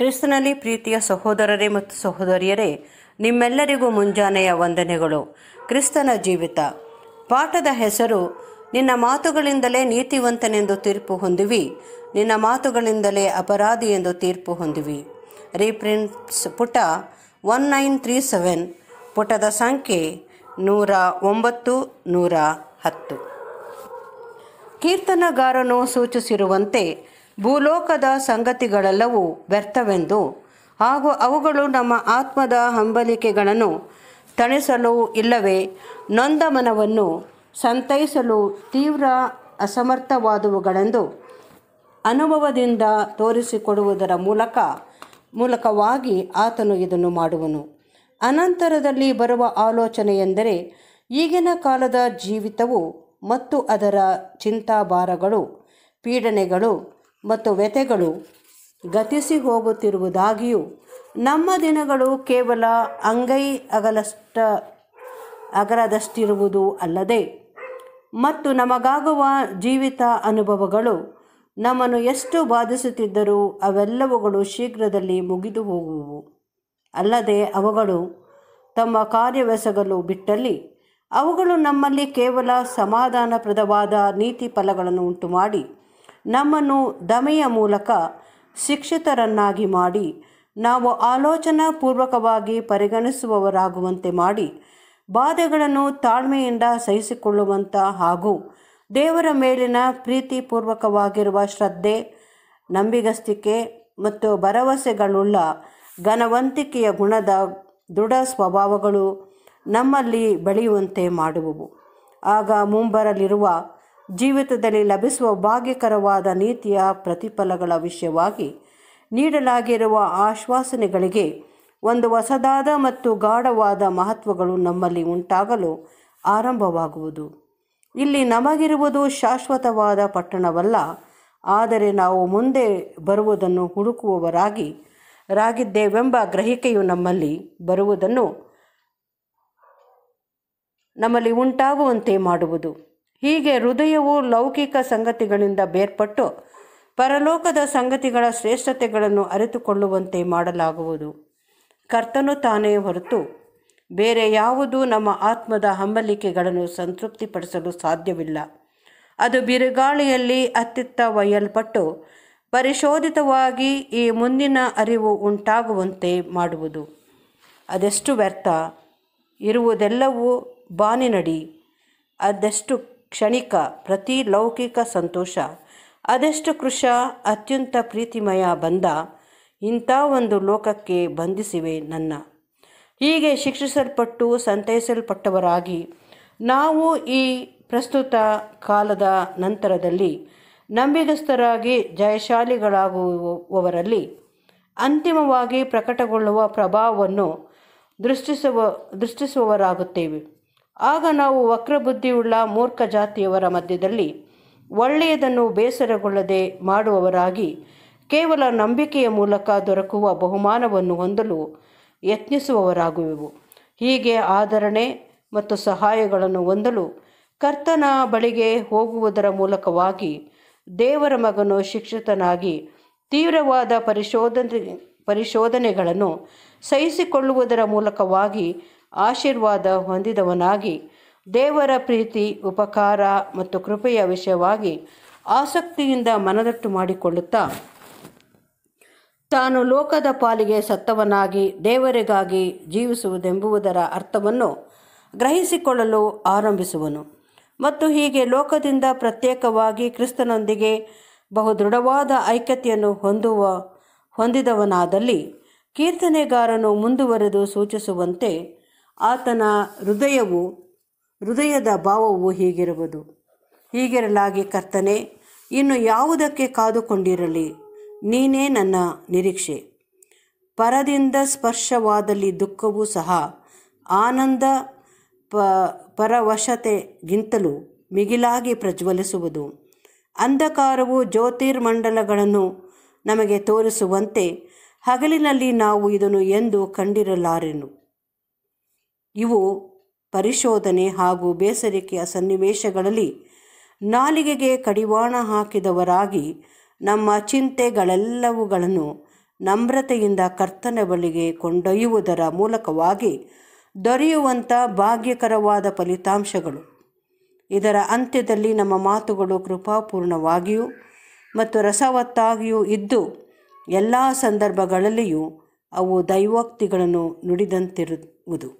ಕ್ರಿಸ್ತನಲ್ಲಿ ಪ್ರೀತಿಯ ಸಹೋದರರೇ ಮತ್ತು ಸಹೋದರಿಯರೇ, ನಿಮ್ಮೆಲ್ಲರಿಗೂ ಮುಂಜಾನೆಯ ವಂದನೆಗಳು. ಕ್ರಿಸ್ತನ ಜೀವಿತ. ಪಾಠದ ಹೆಸರು, ನಿನ್ನ ಮಾತುಗಳಿಂದಲೇ ನೀತಿವಂತನೆಂದು ತೀರ್ಪು ಹೊಂದಿವಿ. ನಿನ್ನ ಮಾತುಗಳಿಂದಲೇ ಅಪರಾಧಿ ಎಂದು ತೀರ್ಪು ಹೊಂದಿವಿ. ರೀಪ್ರಿಂಟ್ಸ್ ಪುಟ ಒನ್ ನೈನ್ ತ್ರೀ ಸೆವೆನ್. ಪುಟದ ಸಂಖ್ಯೆ ನೂರ ಒಂಬತ್ತು, ನೂರ ಹತ್ತು. ಕೀರ್ತನಗಾರನು ಸೂಚಿಸಿರುವಂತೆ ಭೂಲೋಕದ ಸಂಗತಿಗಳೆಲ್ಲವೂ ವ್ಯರ್ಥವೆಂದು, ಹಾಗೂ ಅವುಗಳು ನಮ್ಮ ಆತ್ಮದ ಹಂಬಲಿಕೆಗಳನ್ನು ತಣಿಸಲು ಇಲ್ಲವೇ? ನೊಂದ ಮನವನ್ನು ಸಂತೈಸಲು ತೀವ್ರ ಅಸಮರ್ಥವಾದವುಗಳೆಂದು ಅನುಭವದಿಂದ ತೋರಿಸಿಕೊಡುವುದರ ಮೂಲಕ, ಮೂಲಕವಾಗಿ ಆತನು ಇದನ್ನು ಮಾಡುವನು. ಅನಂತರದಲ್ಲಿ ಬರುವ ಆಲೋಚನೆ ಎಂದರೆ ಈಗಿನ ಕಾಲದ ಜೀವಿತವು ಮತ್ತು ಅದರ ಚಿಂತಾಭಾರಗಳು, ಪೀಡನೆಗಳು ಮತ್ತು ವ್ಯಥೆಗಳು ಗತಿಸಿ ಹೋಗುತ್ತಿರುವುದಾಗಿಯೂ ನಮ್ಮ ದಿನಗಳು ಕೇವಲ ಅಂಗೈ ಅಗಲಷ್ಟ ಅಗಲದಷ್ಟಿರುವುದು ಅಲ್ಲದೆ ಮತ್ತು ನಮಗಾಗುವ ಜೀವಿತ ಅನುಭವಗಳು ನಮ್ಮನ್ನು ಎಷ್ಟು ಬಾಧಿಸುತ್ತಿದ್ದರೂ ಅವೆಲ್ಲವುಗಳು ಶೀಘ್ರದಲ್ಲಿ ಮುಗಿದು ಹೋಗುವು. ಅಲ್ಲದೆ ಅವುಗಳು ತಮ್ಮ ಕಾರ್ಯವೆಸಗಲು ಬಿಟ್ಟಲ್ಲಿ ಅವುಗಳು ನಮ್ಮಲ್ಲಿ ಕೇವಲ ಸಮಾಧಾನಪ್ರದವಾದ ನೀತಿ ಫಲಗಳನ್ನು ಉಂಟುಮಾಡಿ ನಮ್ಮನ್ನು ದಮೆಯ ಮೂಲಕ ಶಿಕ್ಷಿತರನ್ನಾಗಿ ಮಾಡಿ, ನಾವು ಆಲೋಚನಾ ಪೂರ್ವಕವಾಗಿ ಪರಿಗಣಿಸುವವರಾಗುವಂತೆ ಮಾಡಿ, ಬಾಧೆಗಳನ್ನು ತಾಳ್ಮೆಯಿಂದ ಸಹಿಸಿಕೊಳ್ಳುವಂಥ ಹಾಗೂ ದೇವರ ಮೇಲಿನ ಪ್ರೀತಿಪೂರ್ವಕವಾಗಿರುವ ಶ್ರದ್ಧೆ, ನಂಬಿಗಸ್ತಿಕೆ ಮತ್ತು ಭರವಸೆಗಳುಳ್ಳ ಘನವಂತಿಕೆಯ ಗುಣದ ದೃಢ ಸ್ವಭಾವಗಳು ನಮ್ಮಲ್ಲಿ ಬೆಳೆಯುವಂತೆ ಮಾಡುವವು. ಆಗ ಮುಂಬರಲಿರುವ ಜೀವಿತದಲ್ಲಿ ಲಭಿಸುವ ಭಾಗ್ಯಕರವಾದ ನೀತಿಯ ಪ್ರತಿಫಲಗಳ ವಿಷಯವಾಗಿ ನೀಡಲಾಗಿರುವ ಆಶ್ವಾಸನೆಗಳಿಗೆ ಒಂದು ಹೊಸದಾದ ಮತ್ತು ಗಾಢವಾದ ಮಹತ್ವಗಳು ನಮ್ಮಲ್ಲಿ ಉಂಟಾಗಲು ಆರಂಭವಾಗುವುದು. ಇಲ್ಲಿ ನಮಗಿರುವುದು ಶಾಶ್ವತವಾದ ಪಟ್ಟಣವಲ್ಲ, ಆದರೆ ನಾವು ಮುಂದೆ ಬರುವುದನ್ನು ಹುಡುಕುವವರಾಗಿ ರಾಗಿದ್ದೇವೆಂಬ ಗ್ರಹಿಕೆಯು ನಮ್ಮಲ್ಲಿ ಬರುವುದನ್ನು ನಮ್ಮಲ್ಲಿ ಉಂಟಾಗುವಂತೆ ಮಾಡುವುದು. ಹೀಗೆ ಹೃದಯವು ಲೌಕಿಕ ಸಂಗತಿಗಳಿಂದ ಬೇರ್ಪಟ್ಟು ಪರಲೋಕದ ಸಂಗತಿಗಳ ಶ್ರೇಷ್ಠತೆಗಳನ್ನು ಅರಿತುಕೊಳ್ಳುವಂತೆ ಮಾಡಲಾಗುವುದು. ಕರ್ತನು ತಾನೇ ಹೊರತು ಬೇರೆ ಯಾವುದೂ ನಮ್ಮ ಆತ್ಮದ ಹಂಬಲಿಕೆಗಳನ್ನು ಸಂತೃಪ್ತಿಪಡಿಸಲು ಸಾಧ್ಯವಿಲ್ಲ. ಅದು ಬಿರುಗಾಳಿಯಲ್ಲಿ ಅತ್ತಿತ್ತ ಒಯ್ಯಲ್ಪಟ್ಟು ಪರಿಶೋಧಿತವಾಗಿ ಈ ಮುಂದಿನ ಅರಿವು ಉಂಟಾಗುವಂತೆ ಮಾಡುವುದು. ಅದೆಷ್ಟು ವ್ಯರ್ಥ? ಇರುವುದೆಲ್ಲವೂ ಬಾನಿನಡಿ. ಅದೆಷ್ಟು ಕ್ಷಣಿಕ ಪ್ರತಿ ಲೌಕಿಕ ಸಂತೋಷ. ಅದೆಷ್ಟು ಕೃಶ ಅತ್ಯಂತ ಪ್ರೀತಿಮಯ ಬಂದ, ಇಂಥ ಒಂದು ಲೋಕಕ್ಕೆ ಬಂಧಿಸಿವೆ ನನ್ನ. ಹೀಗೆ ಶಿಕ್ಷಿಸಲ್ಪಟ್ಟು ಸಂತೈಸಲ್ಪಟ್ಟವರಾಗಿ, ನಾವು ಈ ಪ್ರಸ್ತುತ ಕಾಲದ ನಂತರದಲ್ಲಿ ನಂಬಿಗಸ್ತರಾಗಿ ಜಯಶಾಲಿಗಳಾಗುವವರಲ್ಲಿ ಅಂತಿಮವಾಗಿ ಪ್ರಕಟಗೊಳ್ಳುವ ಪ್ರಭಾವವನ್ನು ದೃಷ್ಟಿಸುವ, ದೃಷ್ಟಿಸುವವರಾಗುತ್ತೇವೆ. ಆಗ ನಾವು ವಕ್ರಬುದ್ಧಿಯುಳ್ಳ ಮೂರ್ಖ ಜಾತಿಯವರ ಮಧ್ಯದಲ್ಲಿ ಒಳ್ಳೆಯದನ್ನು ಬೇಸರಗೊಳ್ಳದೆ ಮಾಡುವವರಾಗಿ ಕೇವಲ ನಂಬಿಕೆಯ ಮೂಲಕ ದೊರಕುವ ಬಹುಮಾನವನ್ನು ಹೊಂದಲು ಯತ್ನಿಸುವವರಾಗುವೆವು. ಹೀಗೆ ಆದರಣೆ ಮತ್ತು ಸಹಾಯಗಳನ್ನು ಹೊಂದಲು ಕರ್ತನ ಬಳಿಗೆ ಹೋಗುವುದರ ಮೂಲಕವಾಗಿ ದೇವರ ಮಗನು ಶಿಕ್ಷಿತನಾಗಿ ತೀವ್ರವಾದ ಪರಿಶೋಧನೆ, ಪರಿಶೋಧನೆಗಳನ್ನು ಸಹಿಸಿಕೊಳ್ಳುವುದರ ಮೂಲಕವಾಗಿ ಆಶೀರ್ವಾದ ಹೊಂದಿದವನಾಗಿ, ದೇವರ ಪ್ರೀತಿ, ಉಪಕಾರ ಮತ್ತು ಕೃಪೆಯ ವಿಷಯವಾಗಿ ಆಸಕ್ತಿಯಿಂದ ಮನದಟ್ಟು ಮಾಡಿಕೊಳ್ಳುತ್ತಾ, ತಾನು ಲೋಕದ ಪಾಲಿಗೆ ಸತ್ತವನಾಗಿ ದೇವರಿಗಾಗಿ ಜೀವಿಸುವುದೆಂಬುದರ ಅರ್ಥವನ್ನು ಗ್ರಹಿಸಿಕೊಳ್ಳಲು ಆರಂಭಿಸುವನು. ಮತ್ತು ಹೀಗೆ ಲೋಕದಿಂದ ಪ್ರತ್ಯೇಕವಾಗಿ ಕ್ರಿಸ್ತನೊಂದಿಗೆ ಬಹುದೃಢವಾದ ಐಕ್ಯತೆಯನ್ನು ಹೊಂದುವ, ಹೊಂದಿದವನಾದಲ್ಲಿ ಕೀರ್ತನೆಗಾರನು ಮುಂದುವರೆದು ಸೂಚಿಸುವಂತೆ ಆತನ ಹೃದಯವು, ಹೃದಯದ ಭಾವವು ಹೀಗಿರುವುದು. ಹೀಗಿರಲಾಗಿ, ಕರ್ತನೆ, ಇನ್ನು ಯಾವುದಕ್ಕೆ ಕಾದುಕೊಂಡಿರಲಿ? ನೀನೇ ನನ್ನ ನಿರೀಕ್ಷೆ. ಪರದಿಂದ ಸ್ಪರ್ಶವಾದಲ್ಲಿ ದುಃಖವೂ ಸಹ, ಆನಂದ ಪ, ಪರವಶತೆಗಿಂತಲೂ ಮಿಗಿಲಾಗಿ ಪ್ರಜ್ವಲಿಸುವುದು. ಅಂಧಕಾರವು ಜ್ಯೋತಿರ್ಮಂಡಲಗಳನ್ನು ನಮಗೆ ತೋರಿಸುವಂತೆ ಹಗಲಿನಲ್ಲಿ ನಾವು ಇದನ್ನು ಎಂದು ಕಂಡಿರಲಾರೆನು. ಇವು ಪರಿಶೋಧನೆ ಹಾಗೂ ಬೇಸರಿಕೆಯ ಸನ್ನಿವೇಶಗಳಲ್ಲಿ ನಾಲಿಗೆಗೆ ಕಡಿವಾಣ ಹಾಕಿದವರಾಗಿ ನಮ್ಮ ಚಿಂತೆಗಳೆಲ್ಲವುಗಳನ್ನು ನಮ್ರತೆಯಿಂದ ಕರ್ತನ ಬಳಿಗೆ ಕೊಂಡೊಯ್ಯುವುದರ ಮೂಲಕವಾಗಿ ದೊರೆಯುವಂಥ ಭಾಗ್ಯಕರವಾದ ಫಲಿತಾಂಶಗಳು. ಇದರ ಅಂತ್ಯದಲ್ಲಿ ನಮ್ಮ ಮಾತುಗಳು ಕೃಪಾಪೂರ್ಣವಾಗಿಯೂ ಮತ್ತು ರಸವತ್ತಾಗಿಯೂ ಇದ್ದು ಎಲ್ಲ ಸಂದರ್ಭಗಳಲ್ಲಿಯೂ ಅವು ದೈವೋಕ್ತಿಗಳನ್ನು ನುಡಿದಂತಿರುವುದು.